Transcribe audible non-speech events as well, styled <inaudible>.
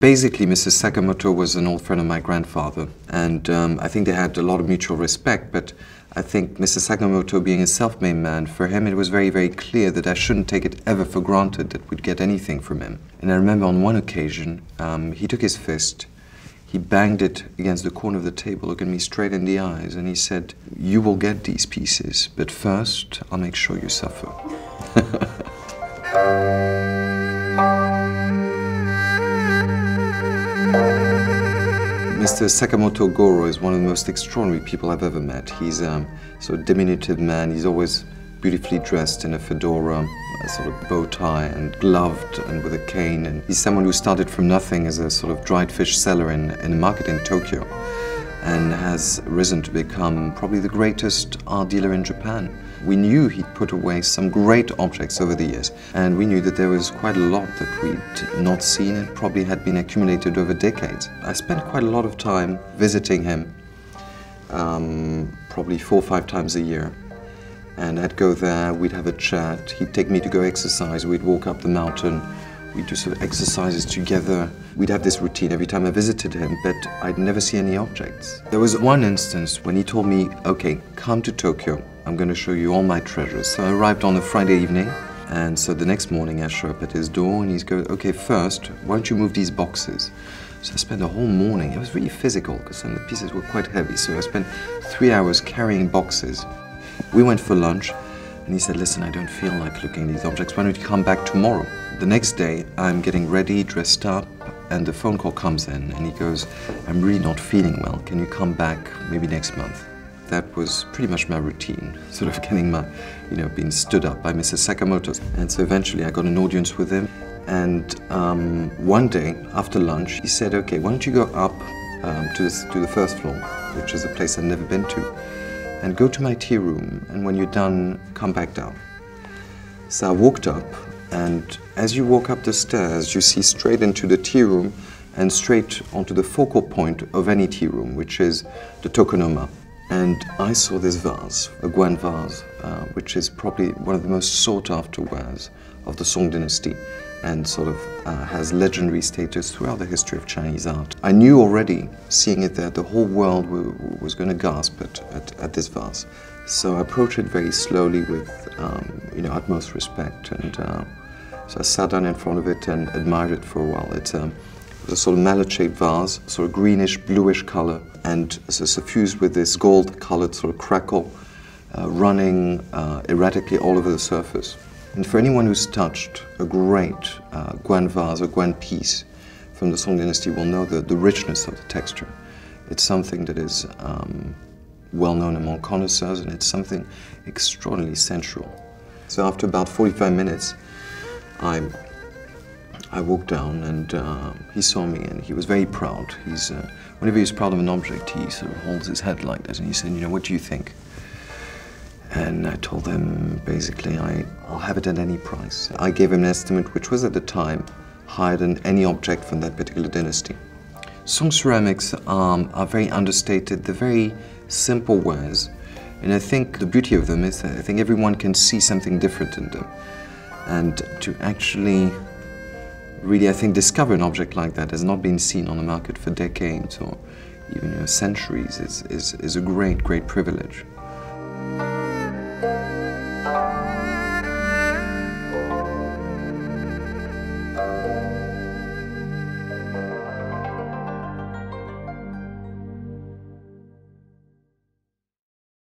Basically, Mrs. Sakamoto was an old friend of my grandfather, and um, I think they had a lot of mutual respect. But I think Mr. Sakamoto, being a self made man, for him it was very, very clear that I shouldn't take it ever for granted that we'd get anything from him. And I remember on one occasion, um, he took his fist, he banged it against the corner of the table, looking me straight in the eyes, and he said, You will get these pieces, but first I'll make sure you suffer. <laughs> Mr. Sakamoto Goro is one of the most extraordinary people I've ever met. He's um, a sort of diminutive man. He's always beautifully dressed in a fedora, a sort of bow tie, and gloved and with a cane. And he's someone who started from nothing as a sort of dried fish seller in, in a market in Tokyo and has risen to become probably the greatest art dealer in Japan. We knew he'd put away some great objects over the years, and we knew that there was quite a lot that we'd not seen and probably had been accumulated over decades. I spent quite a lot of time visiting him, um, probably four or five times a year. And I'd go there, we'd have a chat, he'd take me to go exercise, we'd walk up the mountain, We'd do sort of exercises together. We'd have this routine every time I visited him, but I'd never see any objects. There was one instance when he told me, okay, come to Tokyo. I'm going to show you all my treasures. So I arrived on a Friday evening, and so the next morning I show up at his door, and he's going, okay, first, why don't you move these boxes? So I spent the whole morning, it was really physical, because some um, of the pieces were quite heavy, so I spent three hours carrying boxes. We went for lunch, and he said, listen, I don't feel like looking at these objects, why don't you come back tomorrow? The next day, I'm getting ready, dressed up, and the phone call comes in, and he goes, I'm really not feeling well. Can you come back maybe next month? That was pretty much my routine, <laughs> sort of getting my, you know, being stood up by Mrs. Sakamoto. And so eventually I got an audience with him. And um, one day after lunch, he said, okay, why don't you go up um, to, this, to the first floor, which is a place I've never been to, and go to my tea room. And when you're done, come back down. So I walked up and as you walk up the stairs, you see straight into the tea room and straight onto the focal point of any tea room, which is the tokonoma. And I saw this vase, a Guan vase, uh, which is probably one of the most sought after wares of the Song dynasty and sort of uh, has legendary status throughout the history of Chinese art. I knew already, seeing it there, the whole world was going to gasp at, at, at, this vase. So I approached it very slowly with, um, you know, utmost respect and uh, so I sat down in front of it and admired it for a while. It's a, a sort of mallet-shaped vase, sort of greenish, bluish color, and so suffused with this gold-colored sort of crackle uh, running uh, erratically all over the surface. And for anyone who's touched a great uh, Guan vase or Guan piece from the Song dynasty will know the, the richness of the texture. It's something that is um, well known among connoisseurs and it's something extraordinarily sensual. So after about 45 minutes, I, I walked down and uh, he saw me and he was very proud. He's, uh, whenever he's proud of an object, he sort of holds his head like this and he said, you know, what do you think? And I told him, basically, I, I'll have it at any price. I gave him an estimate which was at the time higher than any object from that particular dynasty. Song ceramics um, are very understated. They're very simple wares. And I think the beauty of them is that I think everyone can see something different in them. And to actually really, I think, discover an object like that has not been seen on the market for decades or even you know, centuries is, is, is a great, great privilege.